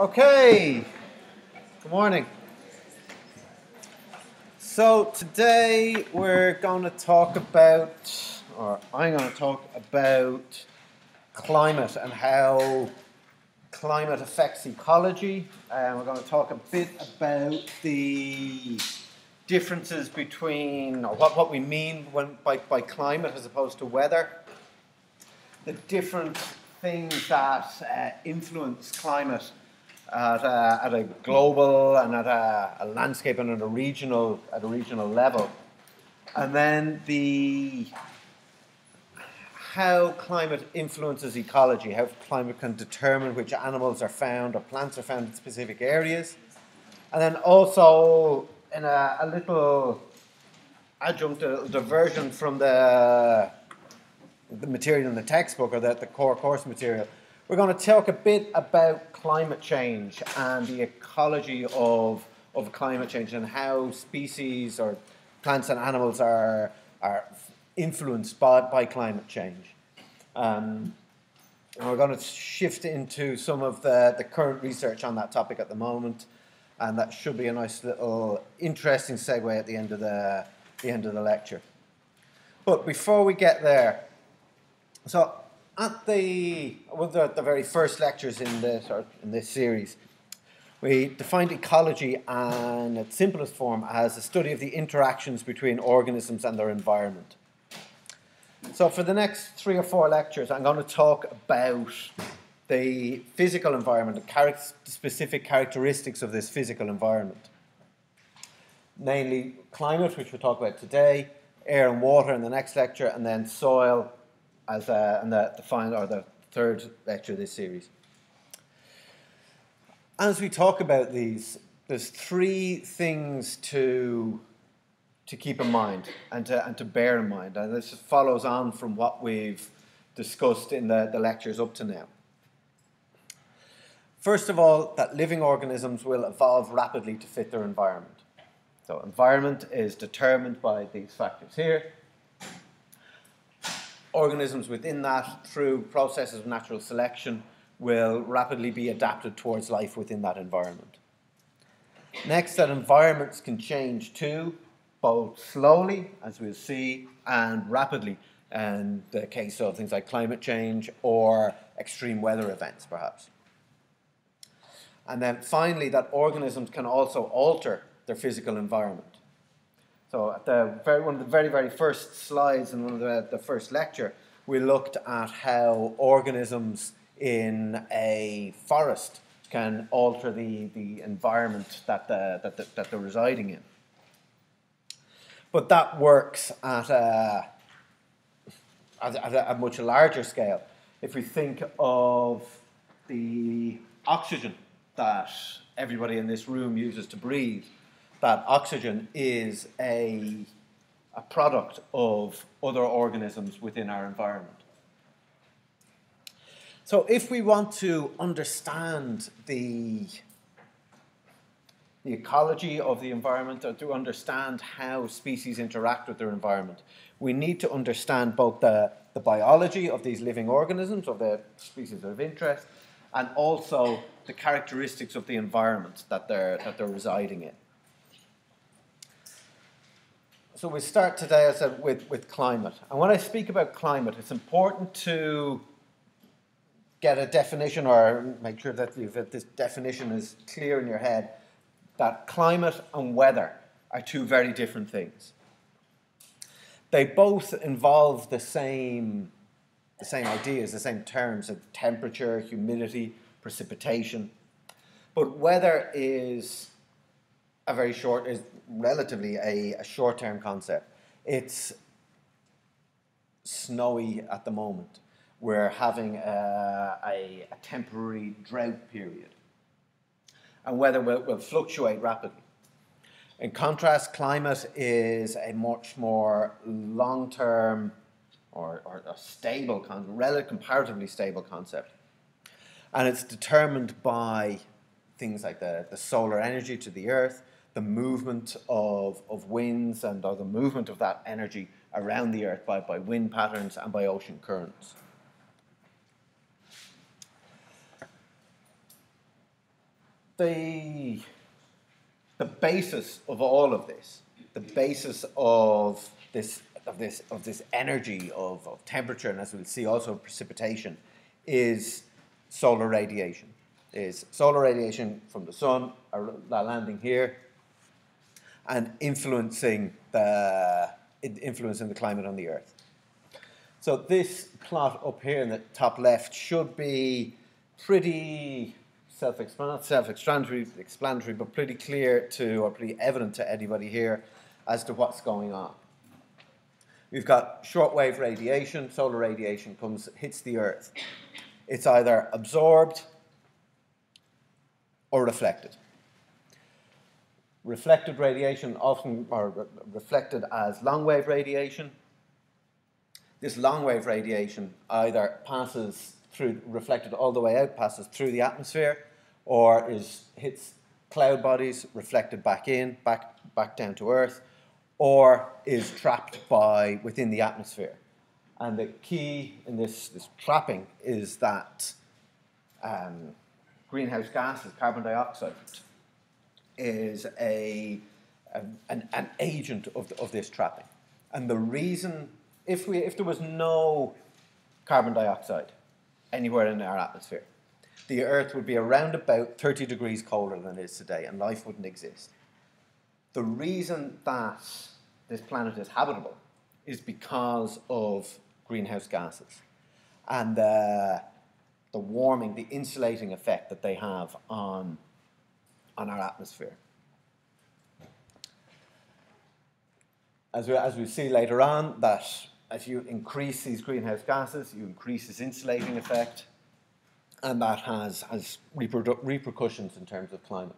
Okay, good morning. So today we're going to talk about, or I'm going to talk about climate and how climate affects ecology. And we're going to talk a bit about the differences between, or what, what we mean when, by, by climate as opposed to weather, the different things that uh, influence climate at a, at a global and at a, a, landscape and at a regional at a regional level, and then the how climate influences ecology, how climate can determine which animals are found or plants are found in specific areas, and then also in a, a little adjunct, a diversion from the the material in the textbook or the, the core course material we're going to talk a bit about climate change and the ecology of, of climate change and how species or plants and animals are, are influenced by, by climate change. Um, and we're going to shift into some of the, the current research on that topic at the moment, and that should be a nice little interesting segue at the end of the, the end of the lecture. But before we get there, so at the of the, the very first lectures in this or in this series, we defined ecology in its simplest form as a study of the interactions between organisms and their environment. So for the next three or four lectures, I'm going to talk about the physical environment, the char- specific characteristics of this physical environment. Namely, climate, which we'll talk about today, air and water in the next lecture, and then soil, as uh, in the, the final or the third lecture of this series. As we talk about these, there's three things to to keep in mind and to, and to bear in mind. And this follows on from what we've discussed in the, the lectures up to now. First of all, that living organisms will evolve rapidly to fit their environment. So, environment is determined by these factors here organisms within that, through processes of natural selection, will rapidly be adapted towards life within that environment. Next, that environments can change too, both slowly, as we'll see, and rapidly, in the case of things like climate change or extreme weather events, perhaps. And then finally, that organisms can also alter their physical environment. So at the very, one of the very, very first slides in one of the, the first lecture, we looked at how organisms in a forest can alter the, the environment that, the, that, the, that they're residing in. But that works at a, at a, a much larger scale. If we think of the oxygen that everybody in this room uses to breathe, that oxygen is a, a product of other organisms within our environment. So, if we want to understand the, the ecology of the environment or to understand how species interact with their environment, we need to understand both the, the biology of these living organisms, of the species of interest, and also the characteristics of the environment that they're, that they're residing in. So we start today, as I said, with, with climate. And when I speak about climate, it's important to get a definition or make sure that, that this definition is clear in your head that climate and weather are two very different things. They both involve the same, the same ideas, the same terms of temperature, humidity, precipitation. But weather is a very short, is relatively a, a short term concept. It's snowy at the moment. We're having a, a, a temporary drought period. And weather will, will fluctuate rapidly. In contrast, climate is a much more long term or, or a stable, relatively comparatively stable concept. And it's determined by things like the, the solar energy to the earth, the movement of, of winds and or the movement of that energy around the earth by, by wind patterns and by ocean currents. the, the basis of all of this, the basis of this, of this, of this energy of, of temperature, and as we'll see also precipitation, is solar radiation. Is solar radiation from the sun landing here and influencing the influencing the climate on the Earth. So this plot up here in the top left should be pretty self-explanatory, explanatory, but pretty clear to or pretty evident to anybody here as to what's going on. We've got shortwave radiation, solar radiation comes hits the Earth. It's either absorbed or reflected. Reflected radiation often are re reflected as long wave radiation. This long wave radiation either passes through, reflected all the way out, passes through the atmosphere, or is hits cloud bodies, reflected back in, back back down to Earth, or is trapped by within the atmosphere. And the key in this, this trapping is that um, greenhouse gases, carbon dioxide, is a, an, an agent of, the, of this trapping. And the reason, if, we, if there was no carbon dioxide anywhere in our atmosphere, the Earth would be around about 30 degrees colder than it is today, and life wouldn't exist. The reason that this planet is habitable is because of greenhouse gases and uh, the warming, the insulating effect that they have on, on our atmosphere. As we, as we see later on, that as you increase these greenhouse gases, you increase this insulating effect, and that has, has reper repercussions in terms of climate.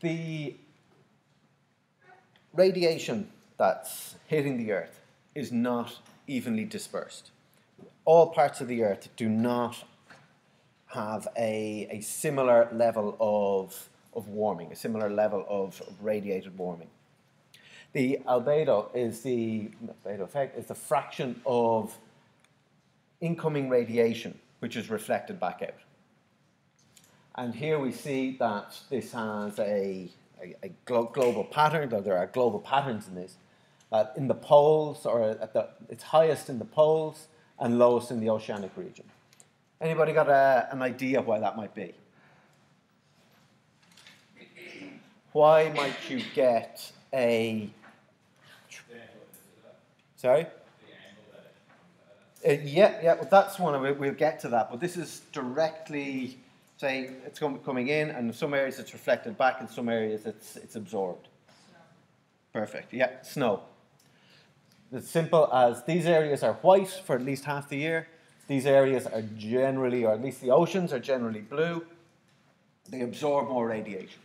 The radiation that's hitting the Earth is not evenly dispersed. All parts of the Earth do not have a, a similar level of, of warming, a similar level of, radiated warming. The albedo is the albedo effect is the fraction of incoming radiation which is reflected back out. And here we see that this has a, a, a glo global pattern, that there are global patterns in this. That in the poles, or at the, it's highest in the poles and lowest in the oceanic region. Anybody got a, an idea why that might be? Why might you get a Sorry? Uh, yeah, yeah, well, that's one of it. We'll get to that. But this is directly, say, it's coming in, and in some areas it's reflected back, in some areas it's, it's absorbed. Snow. Perfect. Yeah, snow. It's simple as these areas are white for at least half the year. These areas are generally, or at least the oceans are generally blue. They absorb more radiation.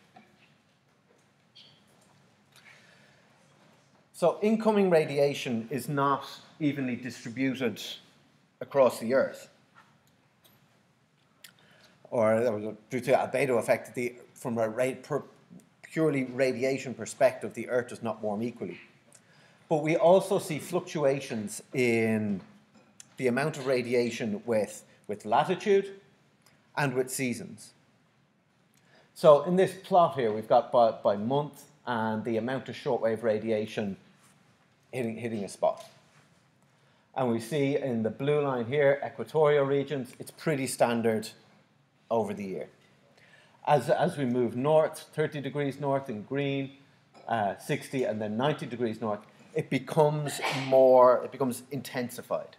So incoming radiation is not evenly distributed across the Earth. Or due to the albedo effect, the, from a per, purely radiation perspective, the Earth does not warm equally. But we also see fluctuations in the amount of radiation with, with latitude and with seasons. So in this plot here, we've got by, by month and the amount of shortwave radiation hitting, hitting a spot. And we see in the blue line here, equatorial regions, it's pretty standard over the year. As, as we move north, 30 degrees north in green, uh, 60 and then 90 degrees north, it becomes more, it becomes intensified.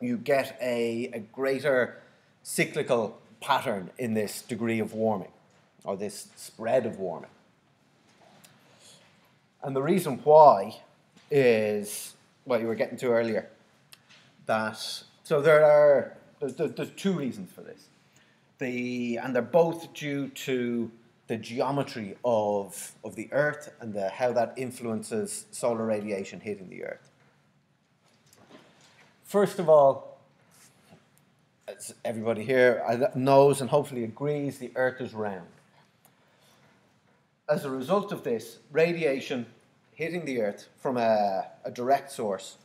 You get a, a greater cyclical pattern in this degree of warming, or this spread of warming. And the reason why is what you were getting to earlier. That so there are there's, there's two reasons for this. The and they're both due to the geometry of of the Earth and the, how that influences solar radiation hitting the Earth. First of all, as everybody here uh, knows and hopefully agrees, the Earth is round. As a result of this, radiation hitting the Earth from a, a direct source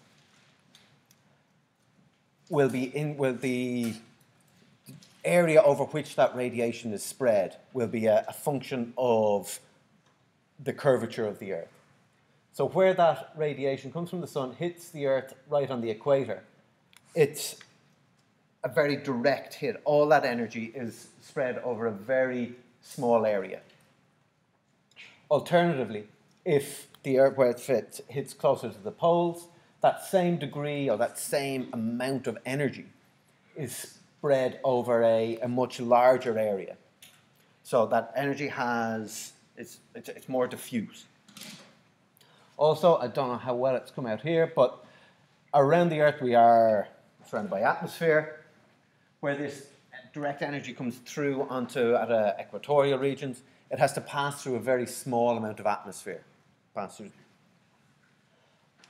will be in will be area over which that radiation is spread will be a, a function of the curvature of the Earth. So where that radiation comes from the sun hits the Earth right on the equator, it's a very direct hit. All that energy is spread over a very small area. Alternatively, if the Earth where it fits hits closer to the poles, that same degree or that same amount of energy is spread over a, a much larger area. So that energy has, it's, it's, it's more diffuse. Also, I don't know how well it's come out here, but around the Earth we are surrounded by atmosphere, where this direct energy comes through onto at uh, equatorial regions. It has to pass through a very small amount of atmosphere. Pass through.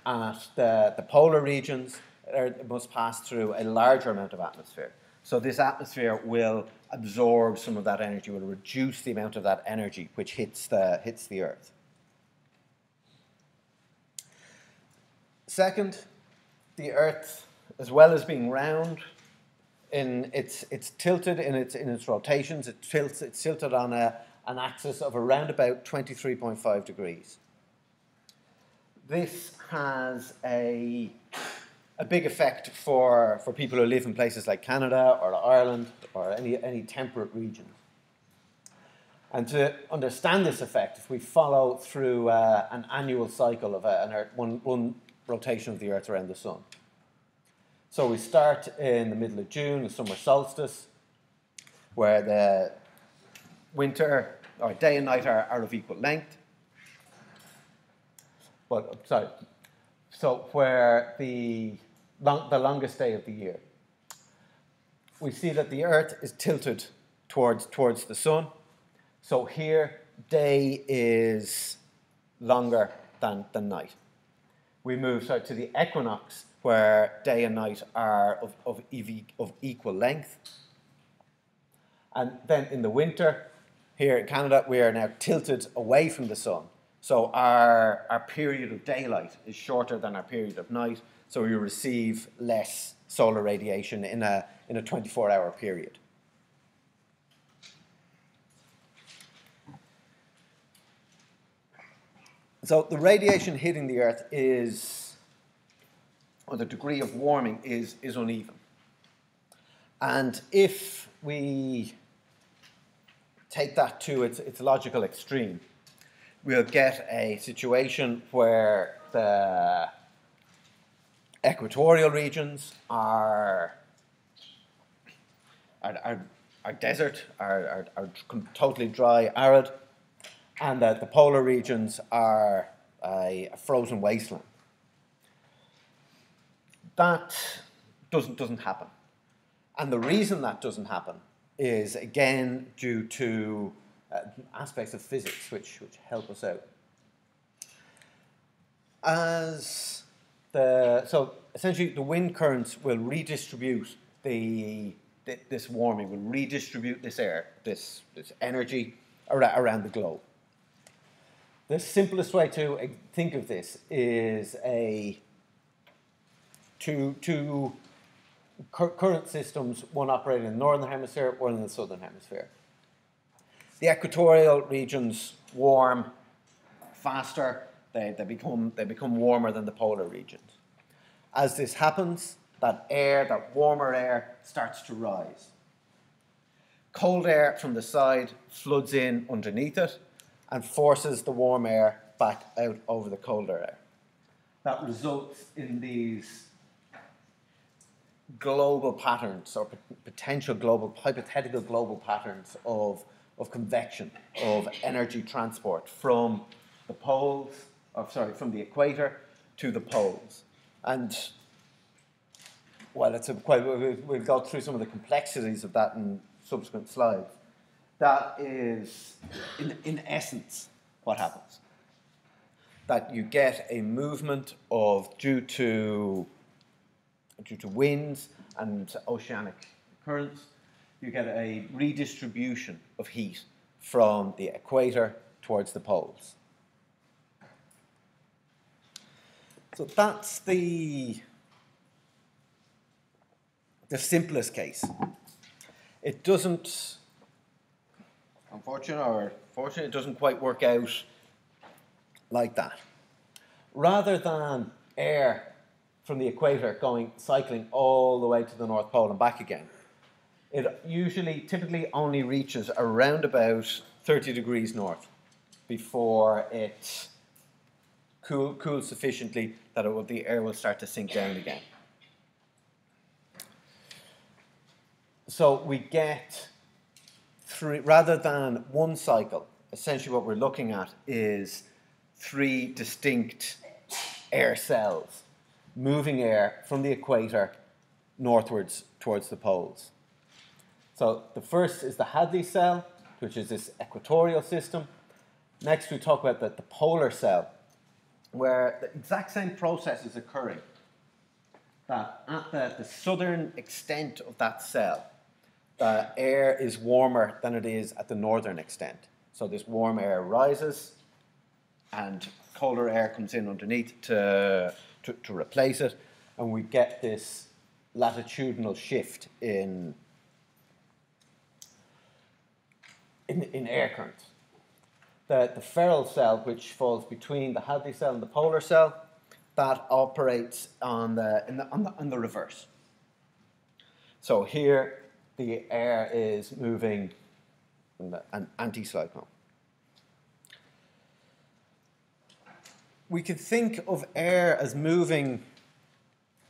At the, the polar regions, it must pass through a larger amount of atmosphere. So this atmosphere will absorb some of that energy, will reduce the amount of that energy which hits the, hits the Earth. Second, the Earth, as well as being round, in it's, it's tilted in its, in its rotations. It tilts, it's tilted on a, an axis of around about 23.5 degrees. This has a a big effect for, for people who live in places like Canada or Ireland or any, any temperate regions. And to understand this effect, if we follow through uh, an annual cycle of an Earth, one, one rotation of the Earth around the Sun. So we start in the middle of June, the summer solstice, where the winter or day and night are, are of equal length. But sorry, so where the long, the longest day of the year. We see that the Earth is tilted towards, towards the sun. So here, day is longer than, than night. We move so, to the equinox, where day and night are of, of, of equal length. And then in the winter, here in Canada, we are now tilted away from the sun. So our, our period of daylight is shorter than our period of night, so we receive less solar radiation in a, in a 24 hour period. So the radiation hitting the Earth is, or the degree of warming is, is uneven. And if we take that to its, its logical extreme, we'll get a situation where the equatorial regions are, are, are, are desert, are, are, are, totally dry, arid, and that the polar regions are a, a frozen wasteland. That doesn't, doesn't happen. And the reason that doesn't happen is, again, due to uh, aspects of physics which, which help us out. As the, so essentially the wind currents will redistribute the, this warming, will redistribute this air, this, this energy around the globe. The simplest way to think of this is a two, two current systems, one operating in the northern hemisphere, one in the southern hemisphere. The equatorial regions warm faster they, they, become, they become warmer than the polar regions. As this happens, that air, that warmer air, starts to rise. Cold air from the side floods in underneath it and forces the warm air back out over the colder air. That results in these global patterns or potential global, hypothetical global patterns of, of convection, of energy transport from the poles or sorry, from the equator to the poles. And well, it's a quite, we'll go through some of the complexities of that in subsequent slides. That is, in, in essence, what happens. That you get a movement of, due to, due to winds and oceanic currents, you get a redistribution of heat from the equator towards the poles. So that's the, the simplest case. it doesn't, unfortunately or fortunately, it doesn't quite work out like that. Rather than air from the equator going cycling all the way to the North Pole and back again, it usually, typically only reaches around about 30 degrees north before it cool, cools sufficiently that will, the air will start to sink down again. So we get three, rather than one cycle, essentially what we're looking at is three distinct air cells moving air from the equator northwards towards the poles. So the first is the Hadley cell, which is this equatorial system. Next, we talk about the, the polar cell, where the exact same process is occurring. That at the, the southern extent of that cell, the air is warmer than it is at the northern extent. So this warm air rises, and colder air comes in underneath to, to, to replace it, and we get this latitudinal shift in, in, in air currents. The, the Ferrel cell, which falls between the Hadley cell and the polar cell, that operates on the, in the, on the, on the reverse. So here, the air is moving an anticyclone. We could think of air as moving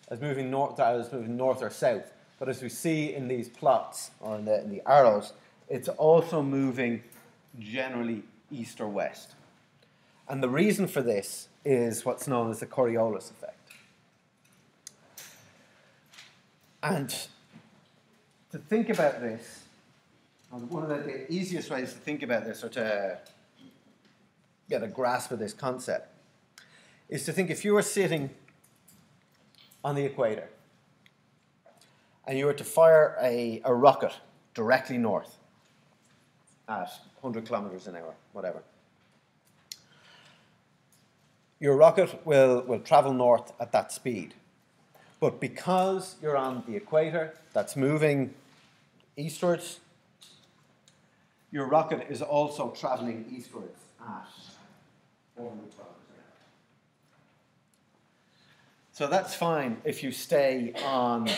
as moving north as moving north or south. But as we see in these plots or in the, in the arrows, it's also moving generally east or west. And the reason for this is what's known as the Coriolis effect. And to think about this, one of the, the easiest ways to think about this or to get a grasp of this concept is to think if you were sitting on the equator and you were to fire a, a rocket directly north at 100 kilometers an hour, whatever. Your rocket will, will travel north at that speed. But because you're on the equator that's moving eastwards, your rocket is also traveling eastwards at 400 kilometers. So that's fine if you stay on,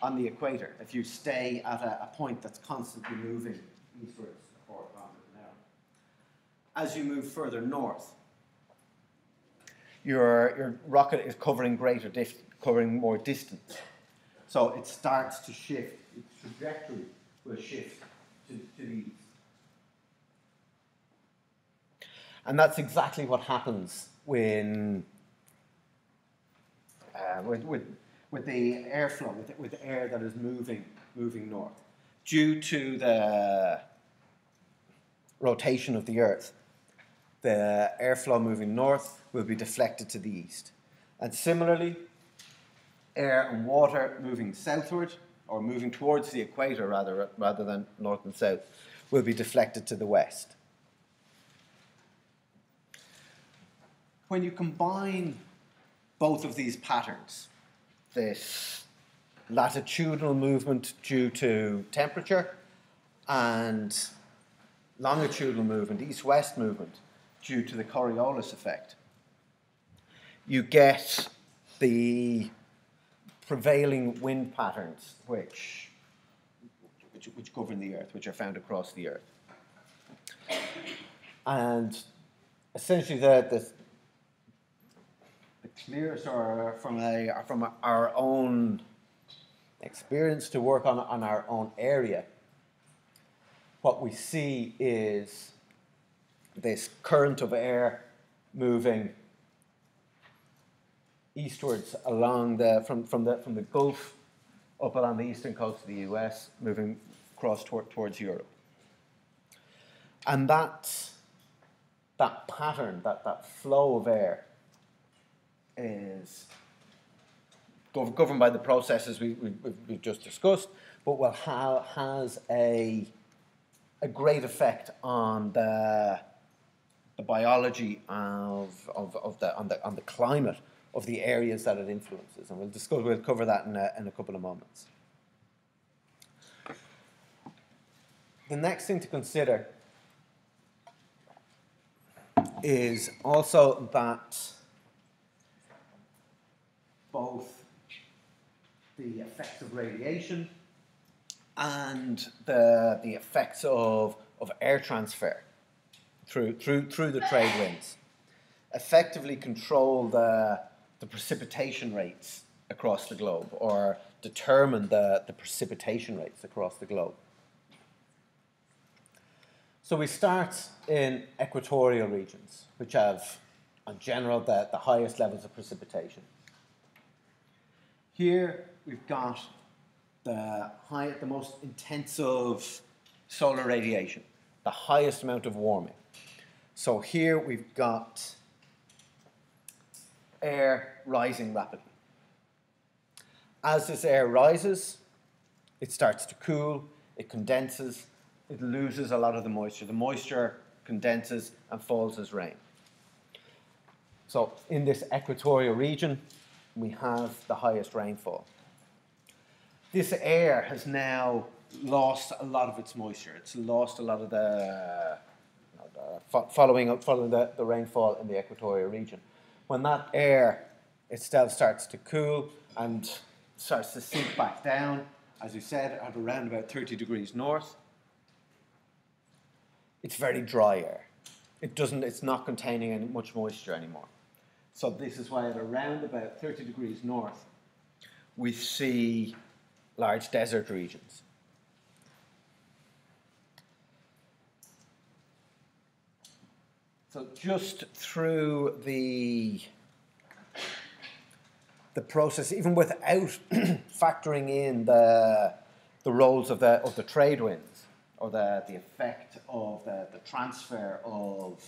on the equator, if you stay at a, a point that's constantly moving eastwards or now. As you move further north, your, your rocket is covering greater, covering more distance. So it starts to shift, its trajectory will shift to, to the east. And that's exactly what happens when uh, with, with, with the airflow, with, with air that is moving, moving north. Due to the rotation of the Earth, the airflow moving north will be deflected to the east. And similarly, air and water moving southward, or moving towards the equator rather, rather than north and south, will be deflected to the west. When you combine both of these patterns this latitudinal movement due to temperature and longitudinal movement, east west movement, due to the Coriolis effect. You get the prevailing wind patterns which, which, which govern the Earth, which are found across the Earth. And essentially, the, the, clearest or uh, from a from our own experience to work on on our own area, what we see is this current of air moving eastwards along the from, from the from the Gulf up along the eastern coast of the US, moving across toward, towards Europe. And that that pattern, that, that flow of air is governed by the processes we, we, we've just discussed, but will ha- has a, a great effect on the, the biology of, of, of the, on, the, on the climate of the areas that it influences. And we'll, discuss, we'll cover that in a, in a couple of moments. the next thing to consider is also that both the effects of radiation and the, the effects of, of air transfer through, through, through the trade winds effectively control the, the precipitation rates across the globe or determine the, the precipitation rates across the globe. So we start in equatorial regions, which have, in general, the, the highest levels of precipitation. Here we've got the high, the most intensive solar radiation, the highest amount of warming. So here we've got air rising rapidly. As this air rises, it starts to cool, it condenses, it loses a lot of the moisture. The moisture condenses and falls as rain. So in this equatorial region, we have the highest rainfall. This air has now lost a lot of its moisture. It's lost a lot of the, following, following the, the rainfall in the equatorial region. When that air itself starts to cool and starts to sink back down, as you said, at around about 30 degrees north, it's very dry air. It doesn't, it's not containing any, much moisture anymore. So this is why at around about 30 degrees north, we see large desert regions. So just through the the process, even without factoring in the the roles of the of the trade winds, or the, the effect of the, the transfer of,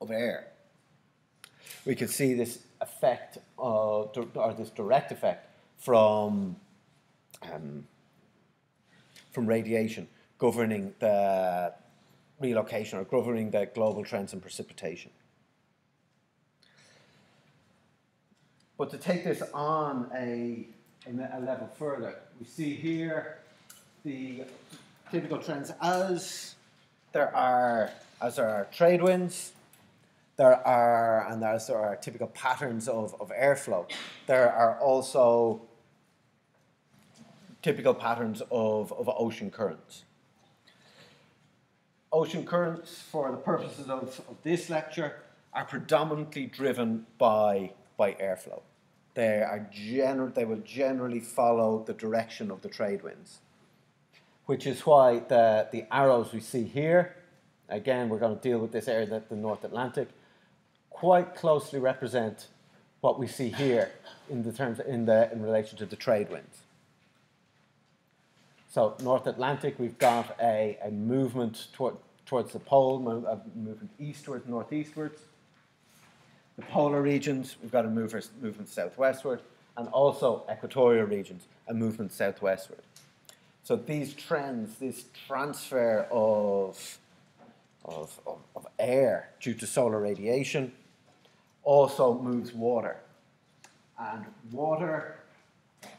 of air. We could see this effect, of, or this direct effect from, um, from radiation governing the relocation or governing the global trends in precipitation. But to take this on a, a level further, we see here the typical trends as there are as there are trade winds, there are and there are typical patterns of, of airflow, there are also typical patterns of, of ocean currents. Ocean currents, for the purposes of, of this lecture, are predominantly driven by, by airflow. They, are gener- they will generally follow the direction of the trade winds which is why the, the arrows we see here, again, we're going to deal with this area, the North Atlantic, quite closely represent what we see here in the terms in the in relation to the trade winds. So North Atlantic, we've got a, a movement toward, towards the pole, a movement eastwards, northeastwards. The polar regions, we've got a movement southwestward, and also equatorial regions, a movement southwestward. So these trends, this transfer of, of, of, of air due to solar radiation also moves water. And water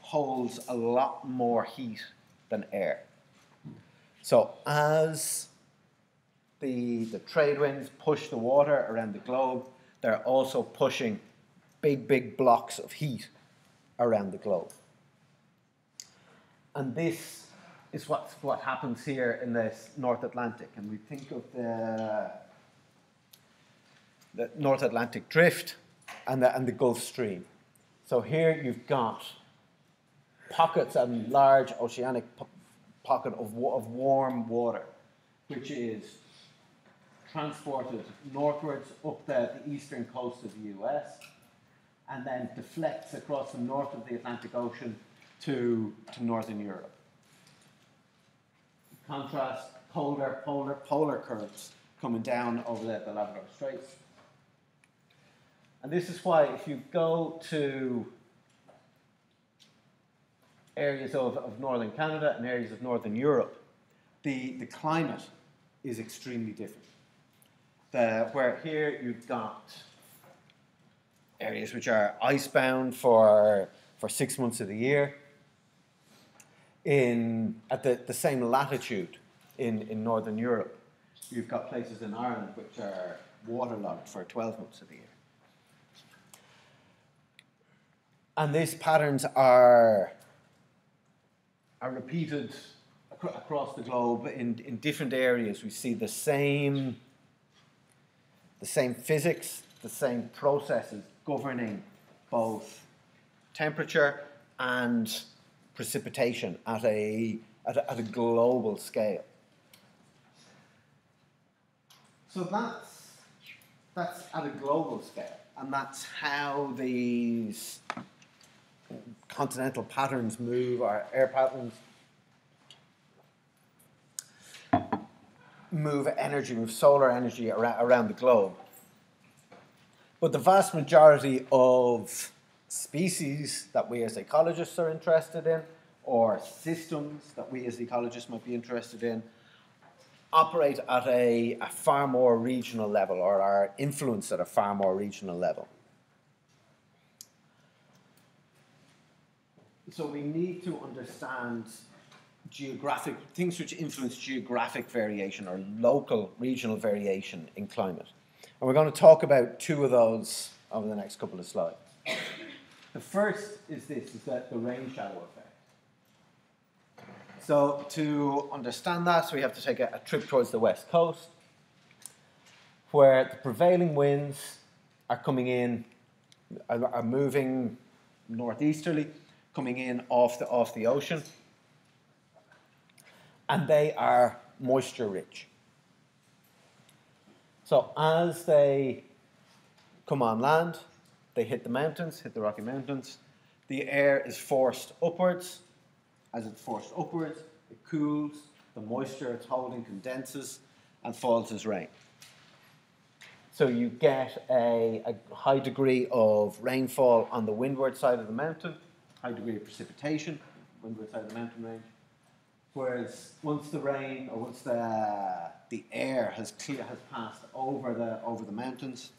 holds a lot more heat than air. So as the, the trade winds push the water around the globe, they're also pushing big, big blocks of heat around the globe. And this is what, what happens here in this North Atlantic. And we think of the, the North Atlantic drift and the, and the Gulf Stream. So here you've got pockets and large oceanic po- pocket of, of warm water, which is transported northwards up the, the eastern coast of the US and then deflects across the north of the Atlantic Ocean to, to northern Europe contrast polar, polar, polar currents coming down over the, the Labrador Straits. And this is why if you go to areas of, of northern Canada and areas of northern Europe, the, the climate is extremely different. The, where here you've got areas which are icebound for, for six months of the year, in, at the, the same latitude in, in Northern Europe. You've got places in Ireland which are waterlogged for 12 months of the year. And these patterns are, are repeated ac- across the globe in, in different areas. We see the same, the same physics, the same processes governing both temperature and precipitation at a, at a, at a global scale. So that's, that's at a global scale, and that's how these continental patterns move, our air patterns move energy, move solar energy around, around the globe. But the vast majority of species that we as ecologists are interested in, or systems that we as ecologists might be interested in, operate at a, a far more regional level or are influenced at a far more regional level. So we need to understand geographic things which influence geographic variation or local regional variation in climate. And we're going to talk about two of those over the next couple of slides. The first is this, is that the rain shadow effect. So to understand that, so we have to take a, a trip towards the west coast, where the prevailing winds are coming in, are, are moving northeasterly, coming in off the, off the ocean, and they are moisture rich. So as they come on land, they hit the mountains, hit the Rocky Mountains, the air is forced upwards. As it's forced upwards, it cools, the moisture it's holding condenses and falls as rain. So you get a, a high degree of rainfall on the windward side of the mountain, high degree of precipitation, windward side of the mountain range. Whereas once the rain or once the, the air has, clear, has passed over the, over the mountains,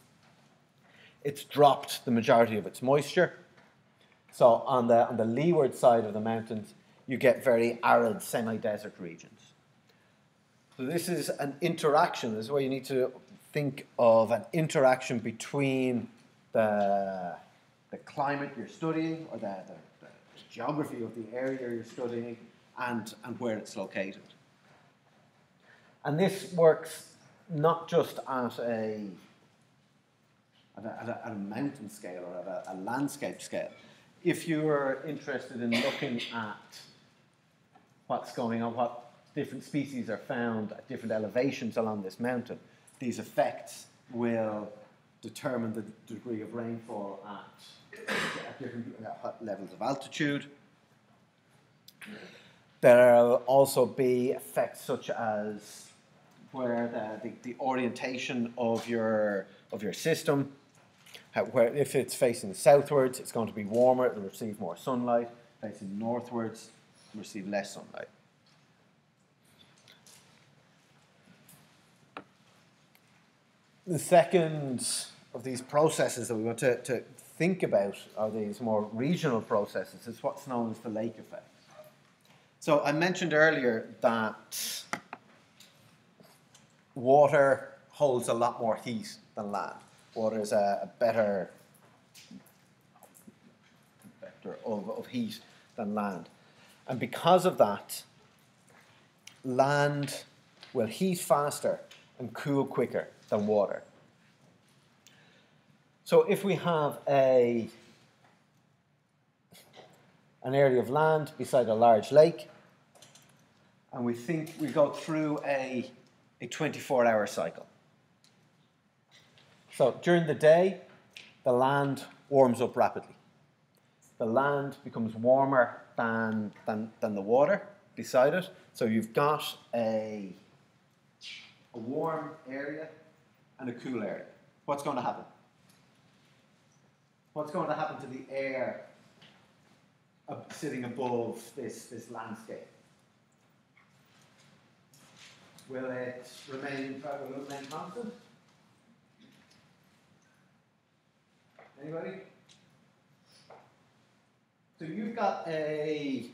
it's dropped the majority of its moisture. So on the, on the leeward side of the mountains, you get very arid semi-desert regions. So this is an interaction. This is where you need to think of an interaction between the, the climate you're studying or the, the geography of the area you're studying and, and where it's located. And this works not just at a, at a, at a, at a mountain scale or at a, a landscape scale. If you're interested in looking at what's going on, what different species are found at different elevations along this mountain, these effects will determine the degree of rainfall at, at different uh, levels of altitude. There'll also be effects such as where the, the, the orientation of your, of your system, how, where if it's facing southwards, it's going to be warmer, it'll receive more sunlight. Facing northwards, receive less sunlight. The second of these processes that we want to, to think about are these more regional processes. Is what's known as the lake effect. So I mentioned earlier that water holds a lot more heat than land. Water is a, a better vector of, of heat than land. And because of that, land will heat faster and cool quicker than water. So if we have a, an area of land beside a large lake, and we think we go through a, a 24 hour cycle. So during the day, the land warms up rapidly. The land becomes warmer than, than, than the water beside it. So you've got a, a warm area and a cool area. What's going to happen? What's going to happen to the air sitting above this, this landscape? Will it remain, will it remain constant? Anybody? So you've got a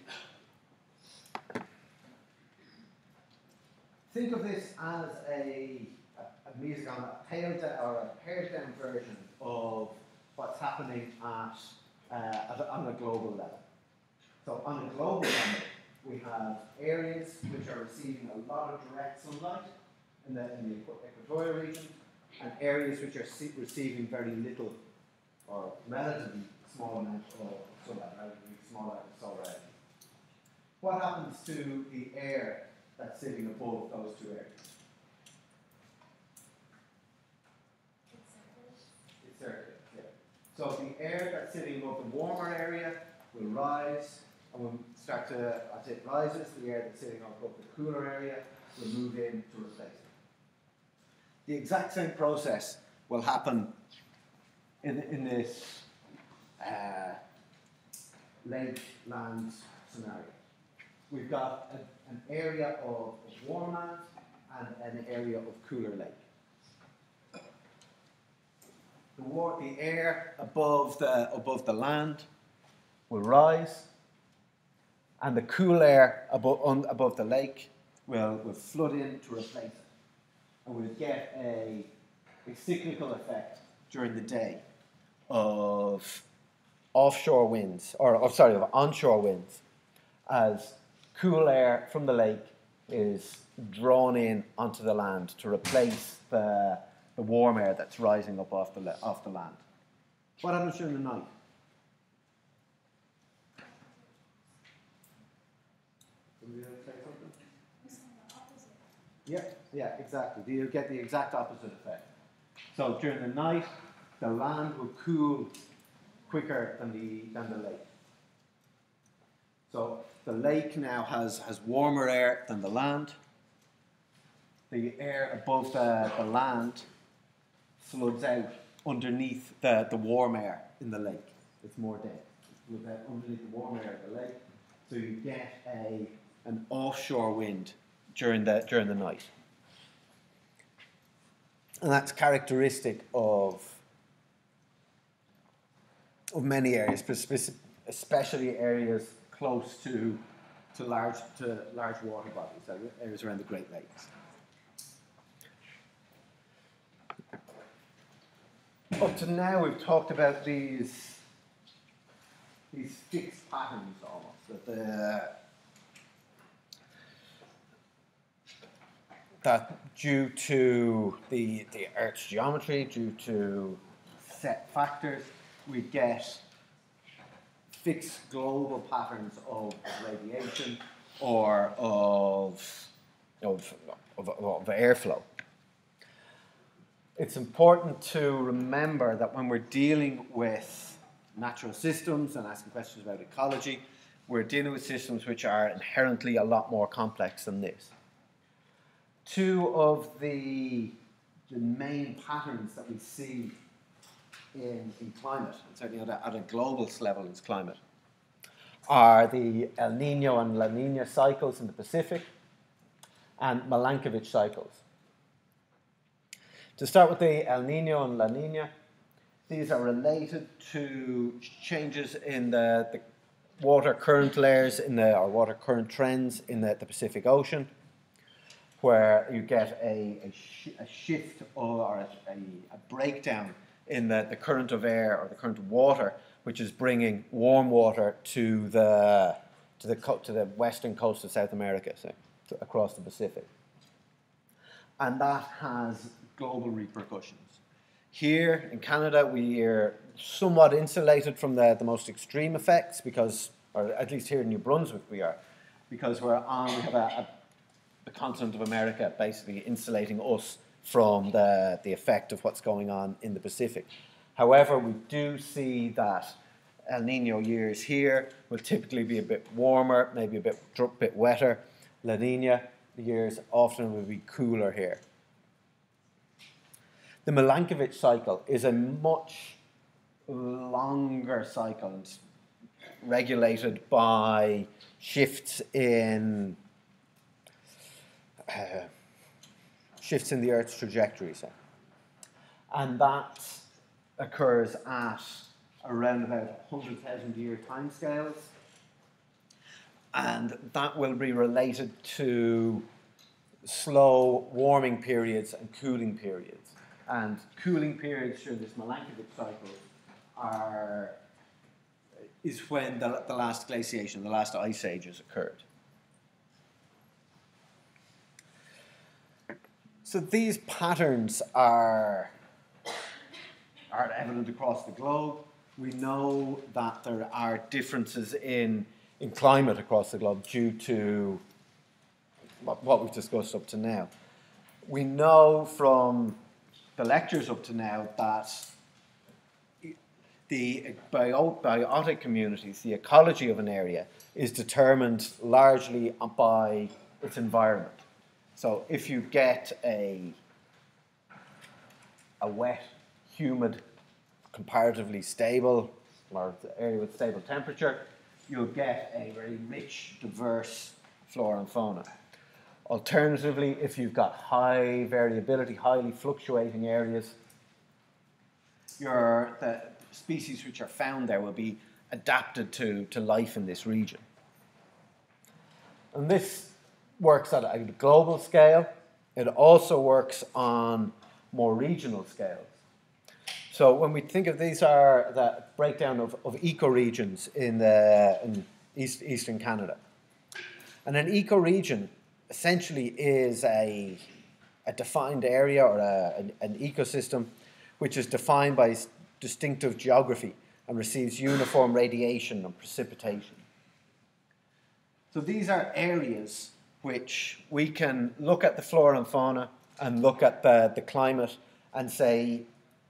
think of this as a, a, a mesogon, a paled down, or a pared down version of what's happening at, uh, at on a global level. So on a global level, we have areas which are receiving a lot of direct sunlight in the, in the equatorial region, and areas which are receiving very little or relatively small amount of sunlight, relatively small amount of solar energy. What happens to the air that's sitting above those two areas? It circulates, yeah. So the air that's sitting above the warmer area will rise, and will start to, as it rises, the air that's sitting above the cooler area will move in to replace it. The exact same process will happen in, in this uh, lake land scenario. We've got a, an area of warm land and an area of cooler lake. The, war, the air above the, above the land will rise, and the cool air above, on, above the lake will, will flood in to replace it. And we'll get a, a cyclical effect during the day of offshore winds, or, or sorry, of onshore winds, as cool air from the lake is drawn in onto the land to replace the, the warm air that's rising up off the, off the land. What happens during the night? Yeah, yeah, exactly. You get the exact opposite effect. So during the night, the land will cool quicker than the, than the lake. So the lake now has, has warmer air than the land. The air above the, the land floods out underneath the, the warm air in the lake. It's more. It floods out underneath the warm air of the lake. So you get a, an offshore wind during the, during the night. And that's characteristic of, of many areas, especially areas close to, to, large, to large water bodies, areas around the Great Lakes. Oh, Up to now, we've talked about these, these fixed patterns almost, that the that due to the, the Earth's geometry, due to set factors, we get fixed global patterns of radiation or of, of, of, of airflow. It's important to remember that when we're dealing with natural systems and asking questions about ecology, we're dealing with systems which are inherently a lot more complex than this two of the, the main patterns that we see in, in climate, and certainly at a, at a global level in climate, are the El Nino and La Nina cycles in the Pacific and Milankovitch cycles. To start with the El Nino and La Nina, these are related to changes in the, the water current layers in the, or water current trends in the, the Pacific Ocean where you get a, a, sh a shift or a, a, breakdown in the, the current of air or the current of water, which is bringing warm water to the, to the, to the western coast of South America, so across the Pacific. And that has global repercussions. Here in Canada, we are somewhat insulated from the, the most extreme effects because, or at least here in New Brunswick, we are, because we're on, we have a, a the continent of America basically insulating us from the, the effect of what's going on in the Pacific. However, we do see that El Nino years here will typically be a bit warmer, maybe a bit, bit wetter. La Nina years often will be cooler here. The Milankovitch cycle is a much longer cycle and regulated by shifts in uh, shifts in the Earth's trajectory. So. And that occurs at around about 100,000 year timescales. And that will be related to slow warming periods and cooling periods. And cooling periods during this Milankovitch cycle are is when the, the last glaciation, the last ice ages occurred. So these patterns are, are evident across the globe. We know that there are differences in, in climate across the globe due to what we've discussed up to now. We know from the lectures up to now that the bio- biotic communities, the ecology of an area, is determined largely by its environment. So if you get a, a wet, humid, comparatively stable, or area with stable temperature, you'll get a very rich, diverse flora and fauna. Alternatively, if you've got high variability, highly fluctuating areas, your, the species which are found there will be adapted to, to life in this region. And this works at a global scale. It also works on more regional scales. So when we think of these are the breakdown of, of ecoregions in, the, in East, Eastern Canada. And an ecoregion essentially is a, a defined area or a, an, an ecosystem which is defined by distinctive geography and receives uniform radiation and precipitation. So these are areas which we can look at the flora and fauna and look at the, the climate and say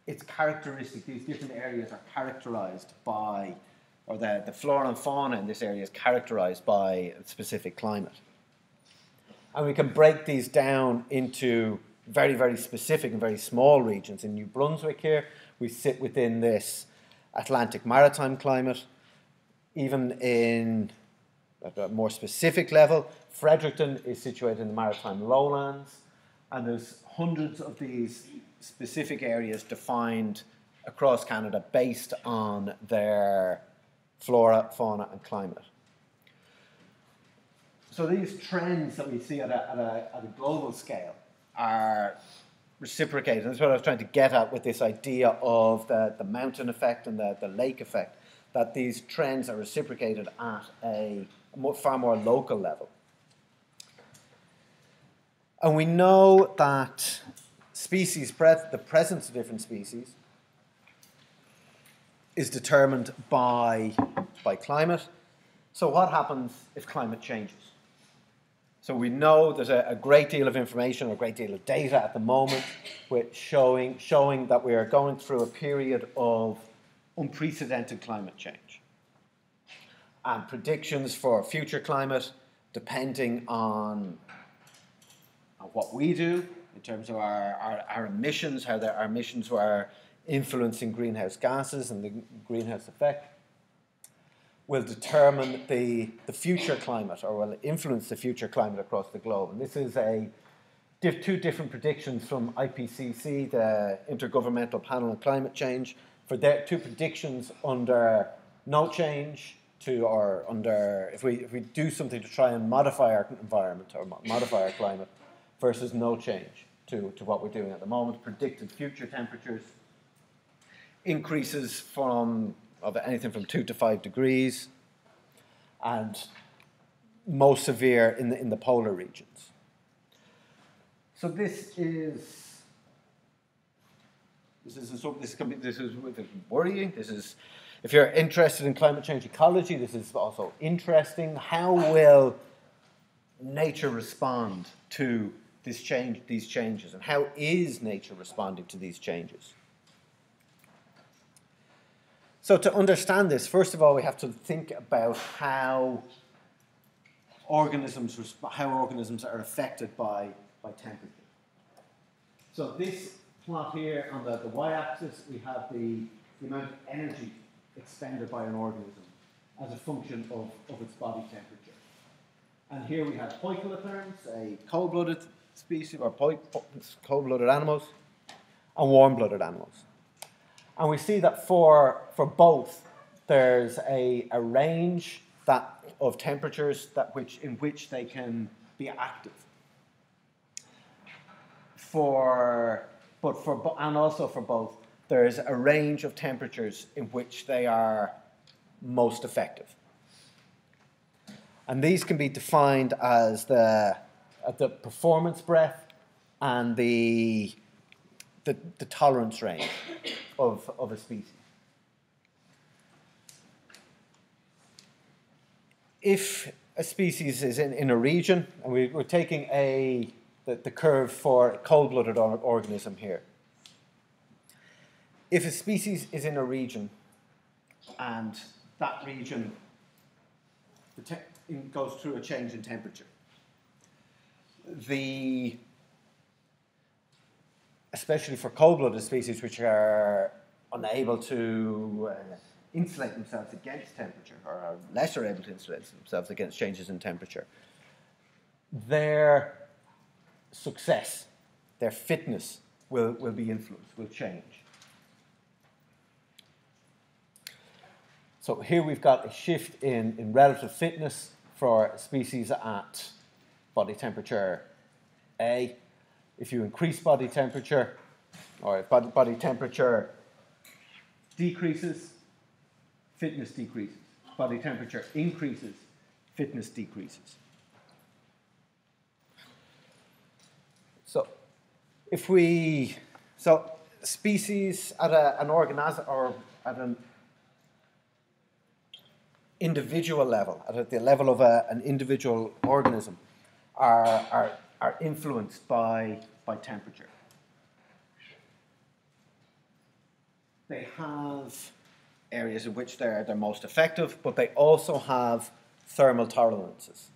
it's characteristic, these different areas are characterized by, or the, the flora and fauna in this area is characterized by a specific climate. And we can break these down into very, very specific and very small regions. In New Brunswick here, we sit within this Atlantic maritime climate. Even in a more specific level, Fredericton is situated in the maritime lowlands, and there's hundreds of these specific areas defined across Canada based on their flora, fauna, and climate. So these trends that we see at a, at a, at a global scale are reciprocated. That's what I was trying to get at with this idea of the, the mountain effect and the, the lake effect, that these trends are reciprocated at a more, far more local level. And we know that species, the presence of different species, is determined by, by climate. So, what happens if climate changes? So we know there's a, a, great deal of information, a great deal of data at the moment, which showing showing that we are going through a period of unprecedented climate change. And predictions for future climate, depending on, what we do in terms of our, our, our emissions, how our emissions are influencing greenhouse gases and the greenhouse effect, will determine the, the future climate or will influence the future climate across the globe. And this is a two different predictions from IPCC, the Intergovernmental Panel on Climate Change, for their two predictions under no change to or under if we if we do something to try and modify our environment or modify our climate versus no change to, to what we're doing at the moment, predicted future temperatures, increases from of anything from two to five degrees, and most severe in the, in the polar regions. So this is this is this is this is worrying. This is if you're interested in climate change ecology, this is also interesting. How will nature respond to this change, these changes, and how is nature responding to these changes? So to understand this, first of all, we have to think about how organisms how organisms are affected by, by temperature. So this plot here on the, the y-axis, we have the, the amount of energy expended by an organism as a function of, of its body temperature. And here we have poikilotherms, a cold-blooded species, or cold-blooded animals, and warm-blooded animals. And we see that for, for both, there's a, a range that, of temperatures that which, in which they can be active. for, but for, and also for both, there's a range of temperatures in which they are most effective. And these can be defined as the, uh, the performance breadth and the, the, the tolerance range of, of a species. If a species is in, in a region, and we, we're taking a, the, the curve for a cold blooded or, organism here. If a species is in a region and that region goes through a change in temperature, the especially for cold-blooded species which are unable to uh, insulate themselves against temperature or are lesser able to insulate themselves against changes in temperature, their success, their fitness will, will be influenced, will change. So here we've got a shift in, in relative fitness for species at body temperature A. If you increase body temperature, or if body, temperature decreases, fitness decreases. Body temperature increases, fitness decreases. So, if we, so species at a, an organism or at an individual level, at the level of a, an individual organism, are, are, are influenced by, by temperature. They have areas in which they're, they're most effective, but they also have thermal tolerances.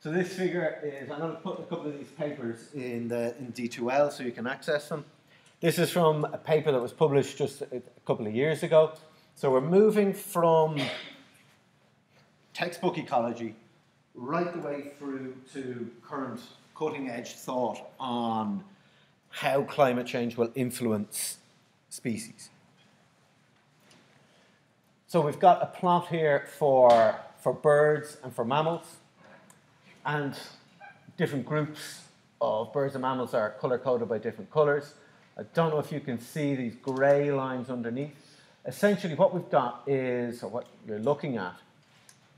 So this figure is, I'm going to put a couple of these papers in, the, in D2L so you can access them. This is from a paper that was published just a couple of years ago. So we're moving from textbook ecology right the way through to current cutting edge thought on how climate change will influence species. So we've got a plot here for, for birds and for mammals, and different groups of birds and mammals are color coded by different colors. I don't know if you can see these grey lines underneath. Essentially, what we've got is, or what you're looking at,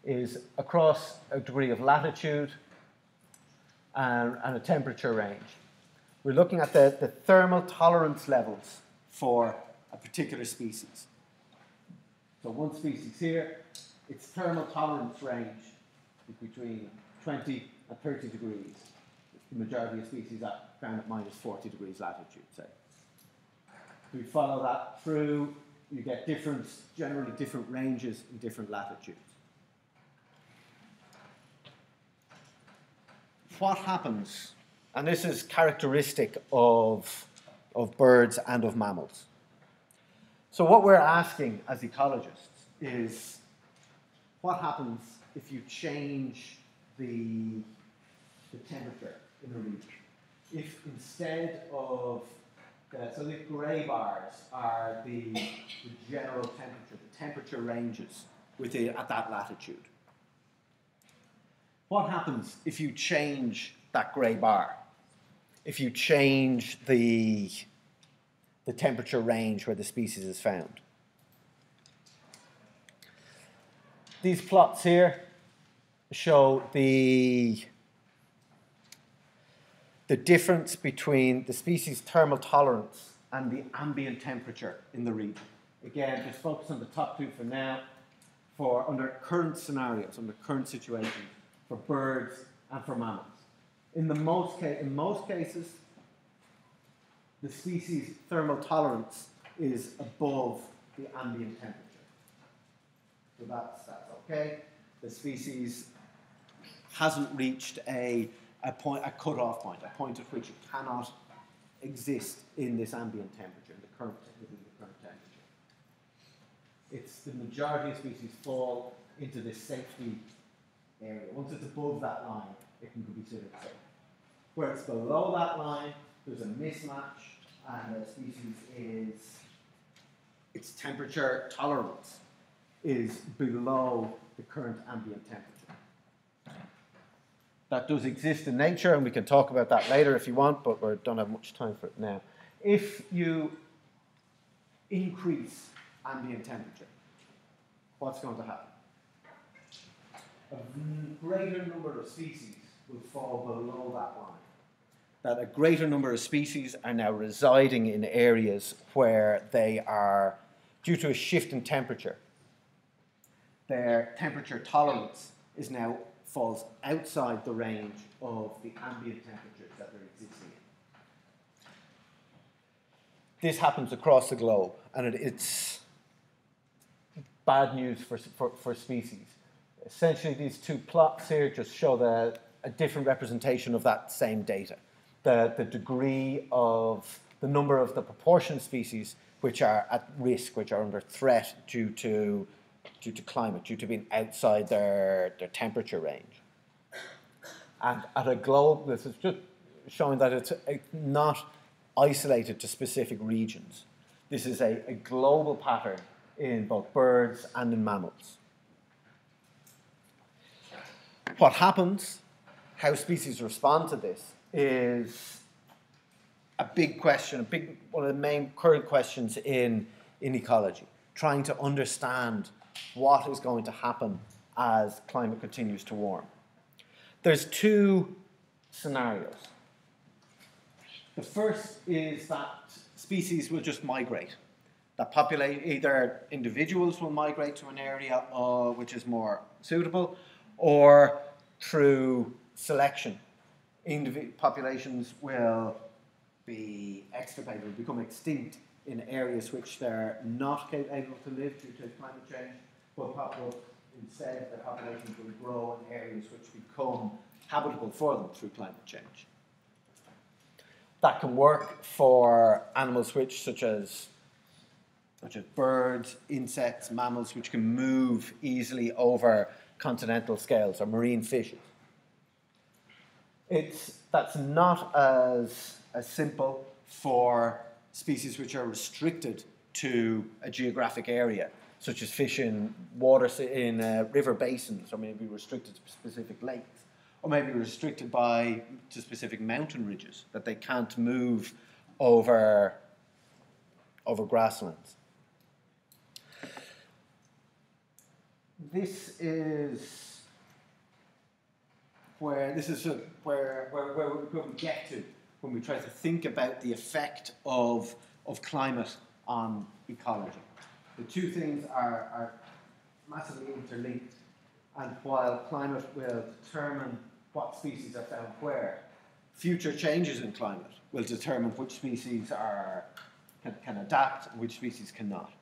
is across a degree of latitude and, and a temperature range. We're looking at the, the thermal tolerance levels for a particular species. So one species here, its thermal tolerance range is between 20 and 30 degrees. The majority of species are found at minus 40 degrees latitude, say. We follow that through, you get different, generally different ranges in different latitudes. What happens, and this is characteristic of, of birds and of mammals. So, what we're asking as ecologists is what happens if you change the, the temperature in a region? If instead of the, so the grey bars are the, the general temperature, the temperature ranges within, at that latitude. What happens if you change that grey bar? If you change the the temperature range where the species is found. These plots here show the, the difference between the species' thermal tolerance and the ambient temperature in the region. Again, just focus on the top two for now. For under current scenarios, under current situations, for birds and for mammals. In the most in most cases, the species' thermal tolerance is above the ambient temperature. So that's, that's okay. The species hasn't reached a, a point, a cut-off point, a point at which it cannot exist in this ambient temperature, the current, in the current temperature. It's the majority of species fall into this safety area. Once it's above that line, it can be considered safe. Where it's below that line, there's a mismatch, and the species is its temperature tolerance is below the current ambient temperature. that does exist in nature, and we can talk about that later if you want, but we don't have much time for it now. If you increase ambient temperature, what's going to happen? A greater number of species will fall below that line. That a greater number of species are now residing in areas where they are, due to a shift in temperature, their temperature tolerance is now falls outside the range of the ambient temperatures that they're existing in. This happens across the globe, and it, it's bad news for, for, for species. Essentially, these two plots here just show the, a different representation of that same data. The, the degree of the number of the proportion species which are at risk, which are under threat due to due to climate, due to being outside their, their temperature range. And at a globe, this is just showing that it's not isolated to specific regions. This is a, a global pattern in both birds and in mammals. What happens, how species respond to this, is a big question, a big one of the main current questions in, in ecology, trying to understand what is going to happen as climate continues to warm. There's two scenarios. The first is that species will just migrate. That populate either individuals will migrate to an area uh, which is more suitable, or through selection, Indiv- populations will be extirpated, will become extinct in areas which they're not able to live due to climate change, but instead their populations will grow in areas which become habitable for them through climate change. That can work for animals which, such as such as birds, insects, mammals, which can move easily over continental scales, or marine fishes. It's, that's not as, as simple for species which are restricted to a geographic area, such as fish in water in uh, river basins, or maybe restricted to specific lakes, or maybe restricted by to specific mountain ridges that they can't move over over grasslands. This is where this is where, where, where, where we get to when we try to think about the effect of, of climate on ecology. The two things are, are massively interlinked, and while climate will determine what species are found where, future changes in climate will determine which species are, can, can adapt and which species cannot.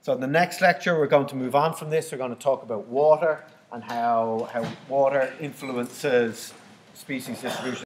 So in the next lecture, we're going to move on from this. We're going to talk about water and how, how water influences species distribution.